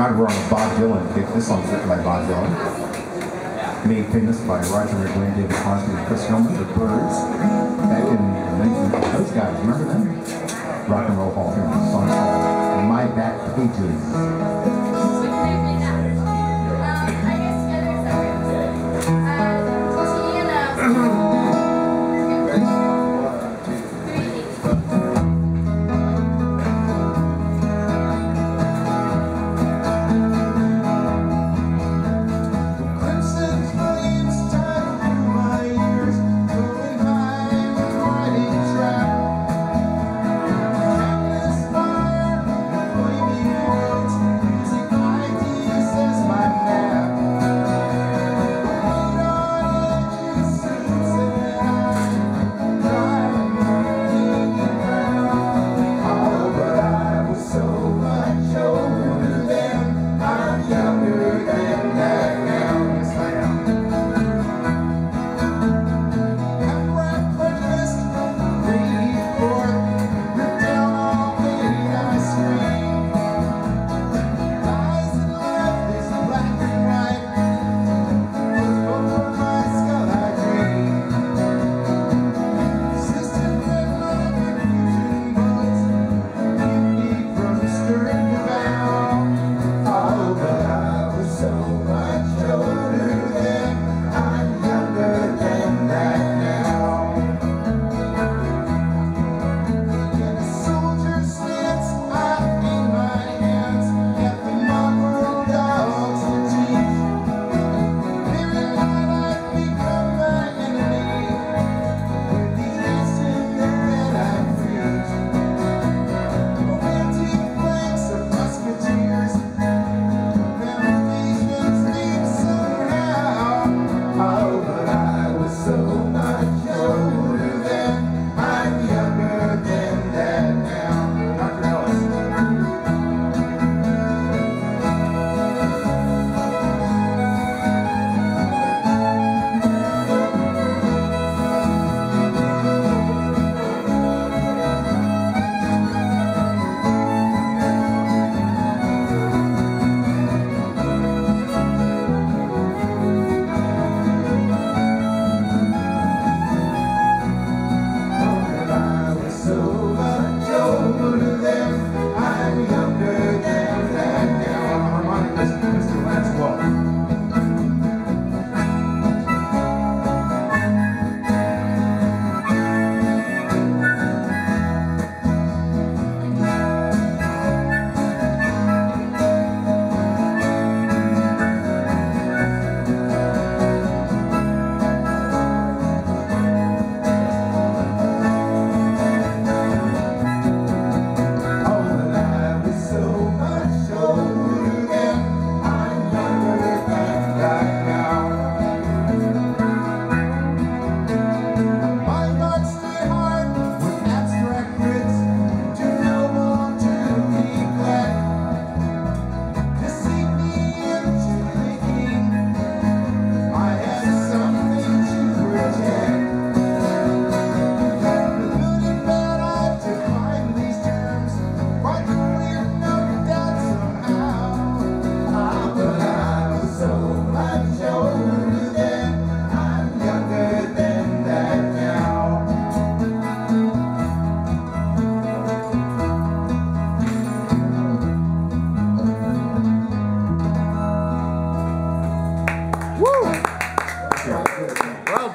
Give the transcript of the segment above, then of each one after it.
Convert on Bob Dylan. This song's written by Bob Dylan. Made famous by Roger McGuinn, David Crosby, and Chris Hillman, The Byrds.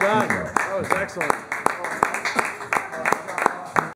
done. That was excellent.